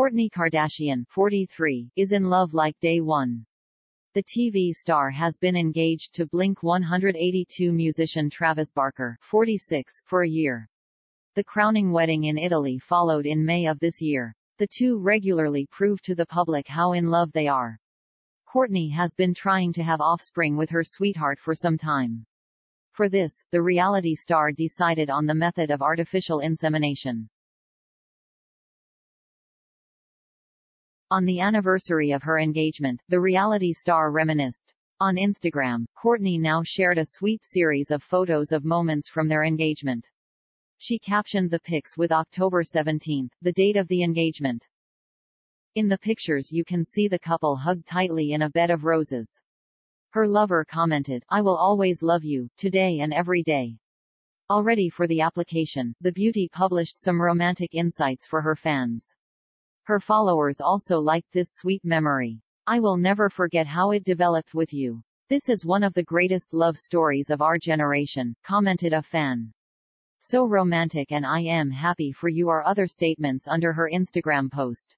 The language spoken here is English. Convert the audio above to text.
Kourtney Kardashian 43, is in love like day one. The TV star has been engaged to Blink-182 musician Travis Barker 46, for a year. The crowning wedding in Italy followed in May of this year. The two regularly prove to the public how in love they are. Kourtney has been trying to have offspring with her sweetheart for some time. For this, the reality star decided on the method of artificial insemination. On the anniversary of her engagement, the reality star reminisced. On Instagram, Kourtney now shared a sweet series of photos of moments from their engagement. She captioned the pics with October 17, the date of the engagement. In the pictures you can see the couple hugged tightly in a bed of roses. Her lover commented, I will always love you, today and every day. Already for the application, the beauty published some romantic insights for her fans. Her followers also liked this sweet memory. I will never forget how it developed with you. This is one of the greatest love stories of our generation, commented a fan. So romantic and I am happy for you are other statements under her Instagram post.